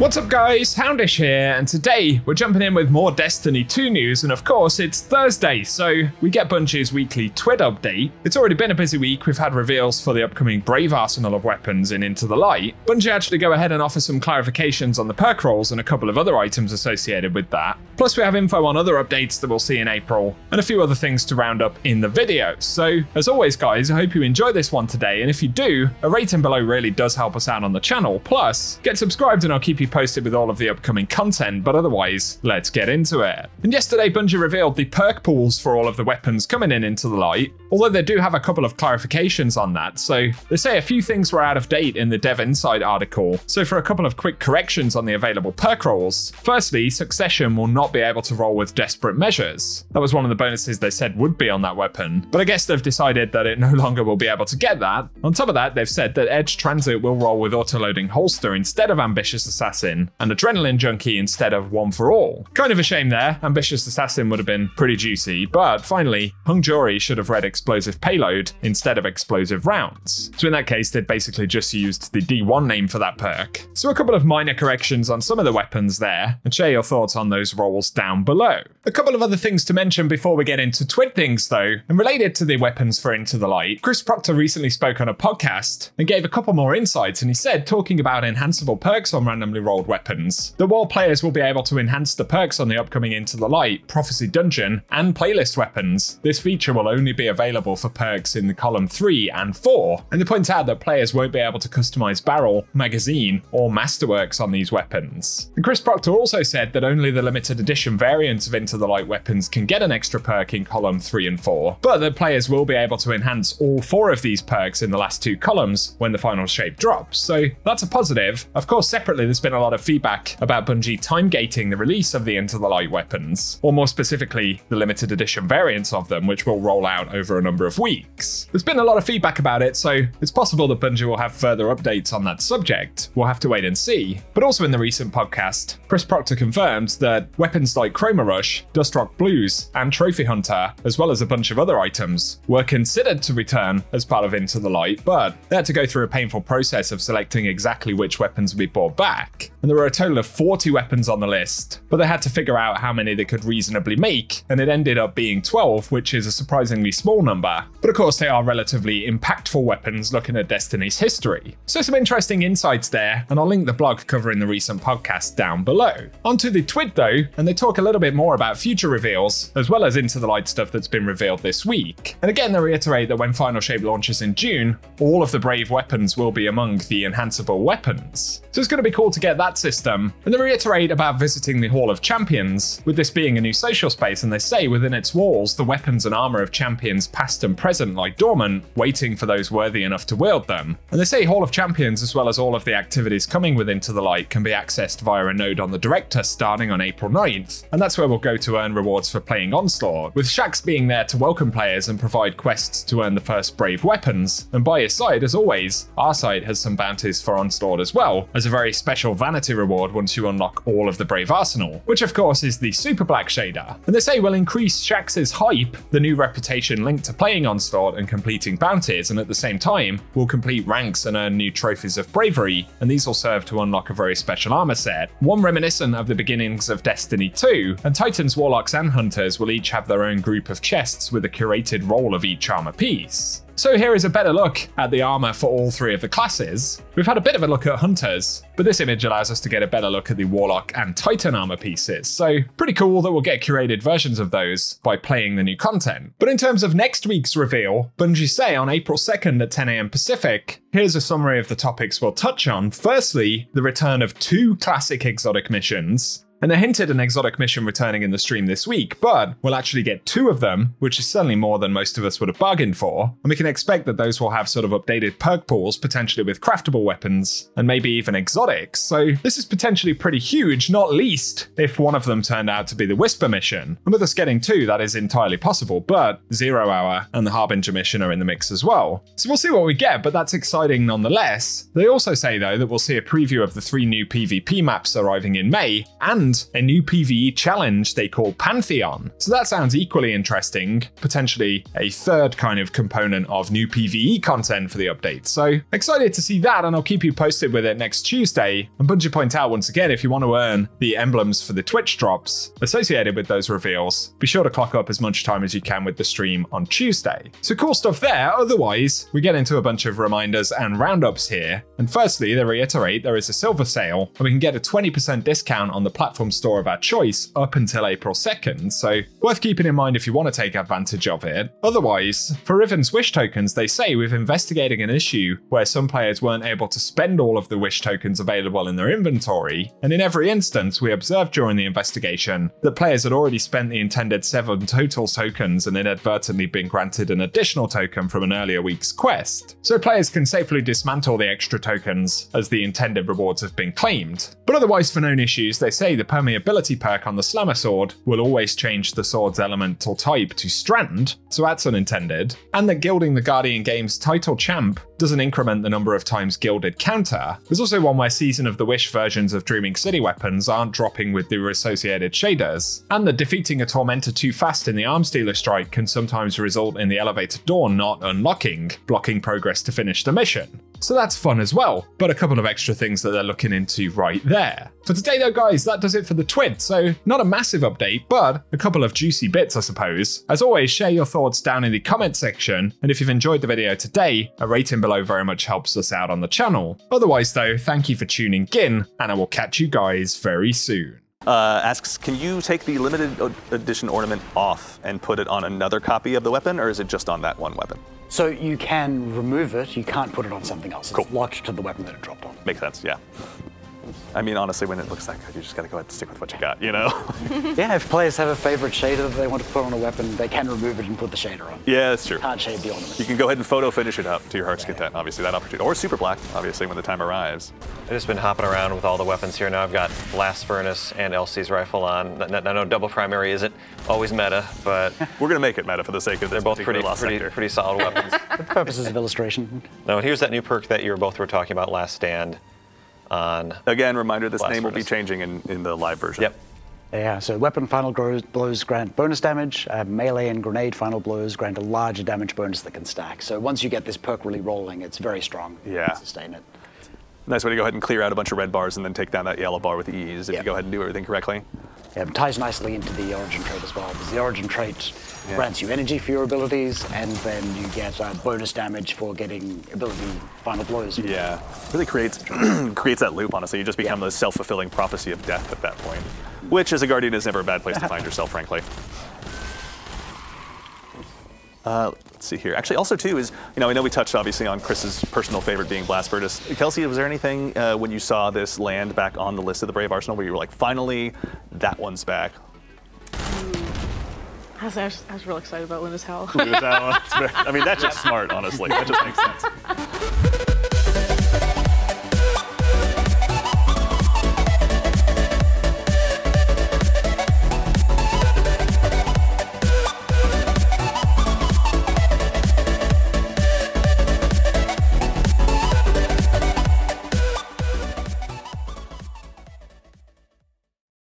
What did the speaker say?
What's up guys, Houndish here, and today we're jumping in with more Destiny 2 news, and of course it's Thursday, so we get Bungie's weekly TWID update. It's already been a busy week, we've had reveals for the upcoming Brave arsenal of weapons in Into the Light. Bungie actually go ahead and offer some clarifications on the perk rolls and a couple of other items associated with that. Plus we have info on other updates that we'll see in April, and a few other things to round up in the video. So as always guys, I hope you enjoy this one today, and if you do, a rating below really does help us out on the channel. Plus, get subscribed and I'll keep you posted with all of the upcoming content, but otherwise, let's get into it. And yesterday, Bungie revealed the perk pools for all of the weapons coming in into the light, although they do have a couple of clarifications on that. So they say a few things were out of date in the Dev Insight article. So for a couple of quick corrections on the available perk rolls, firstly, Succession will not be able to roll with Desperate Measures. That was one of the bonuses they said would be on that weapon, but I guess they've decided that it no longer will be able to get that. On top of that, they've said that Edge Transit will roll with autoloading holster instead of Ambitious Assassin, and Adrenaline Junkie instead of One for All. Kind of a shame there, Ambitious Assassin would have been pretty juicy, but finally, Hung Jury should have read Explosive Payload instead of Explosive Rounds. So in that case, they'd basically just used the D1 name for that perk. So a couple of minor corrections on some of the weapons there, and share your thoughts on those rolls down below. A couple of other things to mention before we get into Twid things though, and related to the weapons for Into the Light, Chris Proctor recently spoke on a podcast and gave a couple more insights, and he said, talking about enhanceable perks on randomly rolled weapons. The while players will be able to enhance the perks on the upcoming Into the Light, Prophecy Dungeon, and playlist weapons. This feature will only be available for perks in the column 3 and 4, and they point out that players won't be able to customize barrel, magazine, or masterworks on these weapons. And Chris Proctor also said that only the limited edition variants of Into the Light weapons can get an extra perk in column 3 and 4, but that players will be able to enhance all four of these perks in the last two columns when the final shape drops. So that's a positive. Of course, separately, there's been a lot of feedback feedback about Bungie time gating the release of the Into the Light weapons, or more specifically, the limited edition variants of them, which will roll out over a number of weeks. There's been a lot of feedback about it, so it's possible that Bungie will have further updates on that subject. We'll have to wait and see. But also in the recent podcast, Chris Proctor confirmed that weapons like Chroma Rush, Dustrock Blues, and Trophy Hunter, as well as a bunch of other items, were considered to return as part of Into the Light, but they had to go through a painful process of selecting exactly which weapons would be brought back. And there were a total of 40 weapons on the list, but they had to figure out how many they could reasonably make, and it ended up being 12, which is a surprisingly small number. But of course, they are relatively impactful weapons looking at Destiny's history. So, some interesting insights there, and I'll link the blog covering the recent podcast down below. Onto the TWID though, and they talk a little bit more about future reveals, as well as Into the Light stuff that's been revealed this week. And again, they reiterate that when Final Shape launches in June, all of the Brave weapons will be among the enhanceable weapons. So it's going to be cool to get that system. And they reiterate about visiting the Hall of Champions, with this being a new social space, and they say within its walls, the weapons and armor of champions past and present lie dormant, waiting for those worthy enough to wield them. And they say Hall of Champions, as well as all of the activities coming with Into the Light, can be accessed via a node on the Director starting on April 9th, and that's where we'll go to earn rewards for playing Onslaught, with Shaxx being there to welcome players and provide quests to earn the first Brave weapons. And by his side, as always, our side has some bounties for Onslaught as well, as a very special vanity reward once you unlock all of the Brave Arsenal, which of course is the Super Black shader. And they say will increase Shaxx's hype, the new reputation linked to playing Onslaught and completing bounties, and at the same time, will complete ranks and earn new trophies of bravery, and these will serve to unlock a very special armor set, one reminiscent of the beginnings of Destiny 2, and Titans, Warlocks, and Hunters will each have their own group of chests with a curated roll of each armor piece. So here is a better look at the armor for all three of the classes. We've had a bit of a look at Hunters, but this image allows us to get a better look at the Warlock and Titan armor pieces, so pretty cool that we'll get curated versions of those by playing the new content. But in terms of next week's reveal, Bungie say on April 2nd at 10am Pacific, here's a summary of the topics we'll touch on. Firstly, the return of two classic exotic missions, and they hinted an exotic mission returning in the stream this week, but we'll actually get two of them, which is certainly more than most of us would have bargained for. And we can expect that those will have sort of updated perk pools, potentially with craftable weapons, and maybe even exotics. So this is potentially pretty huge, not least if one of them turned out to be the Whisper mission. And with us getting two, that is entirely possible, but Zero Hour and the Harbinger mission are in the mix as well. So we'll see what we get, but that's exciting nonetheless. They also say, though, that we'll see a preview of the three new PvP maps arriving in May, and and a new PvE challenge they call Pantheon. So that sounds equally interesting, potentially a third kind of component of new PvE content for the update. So excited to see that, and I'll keep you posted with it next Tuesday. And Bungie point out once again, if you want to earn the emblems for the Twitch drops associated with those reveals, be sure to clock up as much time as you can with the stream on Tuesday. So cool stuff there. Otherwise, we get into a bunch of reminders and roundups here. And firstly, they reiterate there is a silver sale, and we can get a 20% discount on the platform store of our choice up until April 2nd. So worth keeping in mind if you want to take advantage of it. Otherwise, for Riven's Wish tokens, they say we're investigating an issue where some players weren't able to spend all of the Wish tokens available in their inventory, and in every instance, we observed during the investigation that players had already spent the intended seven total tokens and inadvertently been granted an additional token from an earlier week's quest. So players can safely dismantle the extra tokens as the intended rewards have been claimed. But otherwise, for known issues, they say the permeability perk on the Slammer sword will always change the sword's elemental type to Strand, so that's unintended, and that gilding the Guardian Games title champ doesn't increment the number of times gilded counter. There's also one where Season of the Wish versions of Dreaming City weapons aren't dropping with the associated shaders, and that defeating a Tormentor too fast in the Arms Dealer strike can sometimes result in the elevator door not unlocking, blocking progress to finish the mission. So that's fun as well, but a couple of extra things that they're looking into right there. For today though guys, that does it for the Twid, so not a massive update, but a couple of juicy bits I suppose. As always, share your thoughts down in the comment section, and if you've enjoyed the video today, a rating below very much helps us out on the channel. Otherwise though, thank you for tuning in, and I will catch you guys very soon. Uh, asks, can you take the limited edition ornament off and put it on another copy of the weapon, or is it just on that one weapon? So you can remove it, you can't put it on something else. It's Cool. locked to the weapon that it dropped on. Makes sense, yeah. I mean, honestly, when it looks that good, you just gotta go ahead and stick with what you got, you know? yeah, if players have a favorite shader that they want to put on a weapon, they can remove it and put the shader on. yeah, that's true. Can't shade the ornament. You can go ahead and photo finish it up to your heart's content, obviously, that opportunity. Or super black, obviously, when the time arrives. I've just been hopping around with all the weapons here. Now I've got Blast Furnace and Elsie's rifle on. I I know double primary isn't always meta, but We're gonna make it meta for the sake of they're both pretty, pretty, sector. pretty solid weapons. For the purposes of illustration. now here's that new perk that you both were talking about last stand on. Again, reminder, this Blast name will be changing in, in the live version. Yep. Yeah, so weapon final grows, blows grant bonus damage. Uh, melee and grenade final blows grant a larger damage bonus that can stack. So once you get this perk really rolling, it's very strong. Yeah. can Sustain it. Nice way to go ahead and clear out a bunch of red bars and then take down that yellow bar with ease if Yeah. you go ahead and do everything correctly. Yeah, it ties nicely into the origin trait as well, because the origin trait Yeah. grants you energy for your abilities, and then you get uh, bonus damage for getting ability final blows. Yeah, really creates creates that loop. Honestly, you just become Yeah. the self-fulfilling prophecy of death at that point, which, as a guardian, is never a bad place to find yourself, frankly. Uh, let's see here. Actually, also too is you know I know we touched obviously on Chris's personal favorite being Blast Furnace. Kelsey, was there anything uh, when you saw this land back on the list of the Brave Arsenal where you were like, finally, that one's back? I was, I was, I was real excited about Luna's Howl. That one. It's very- I mean, that's just smart, honestly. That just makes sense.